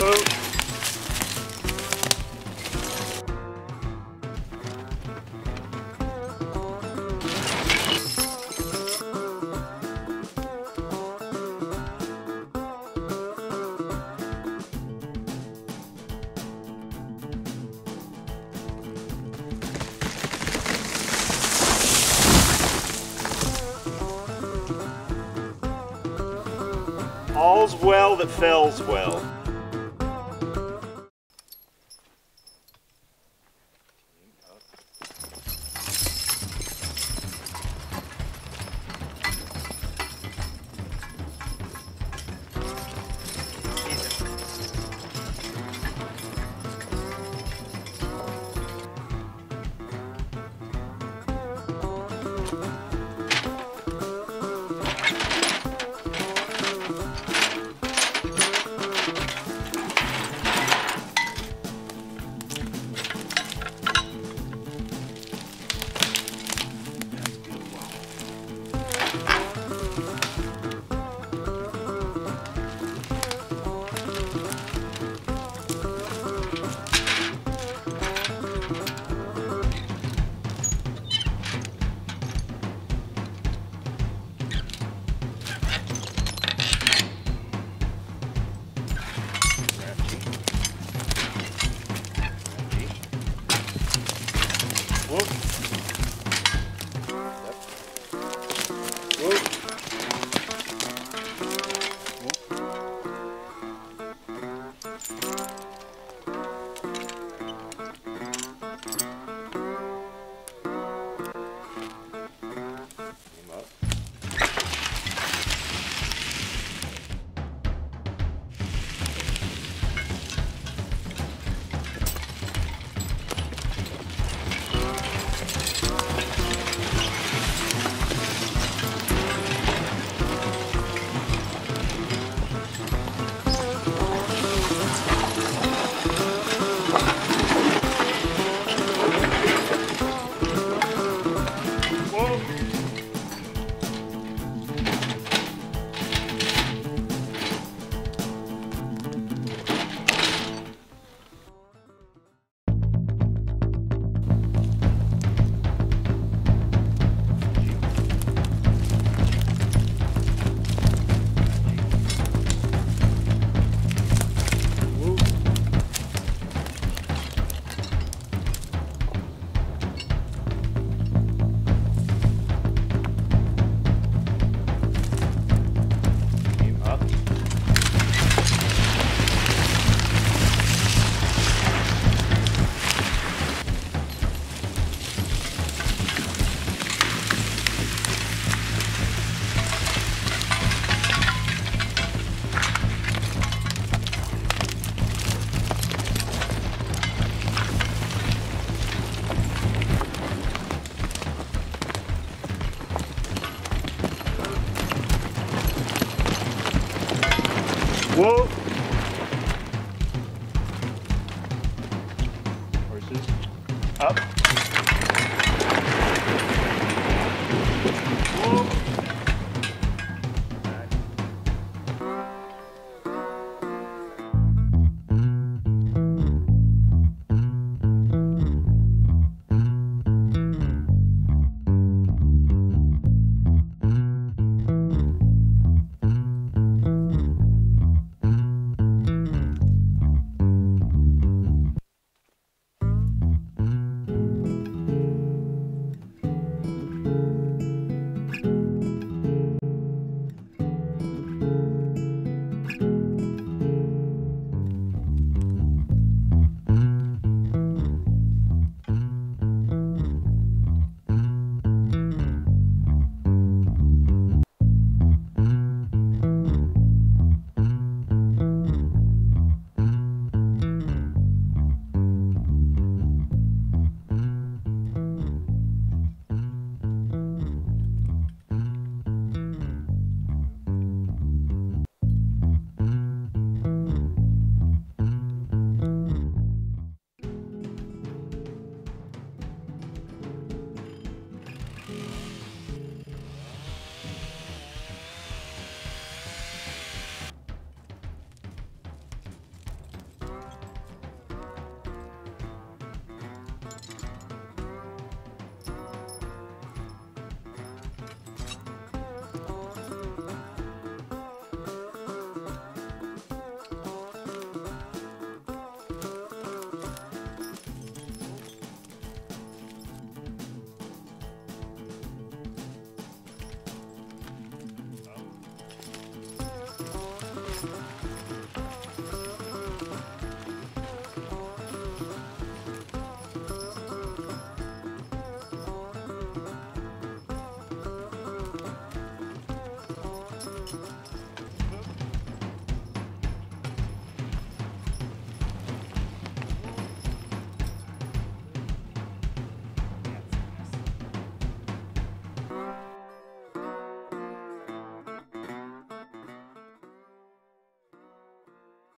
All's well that fells well. Opa. Whoa! Horses. Up.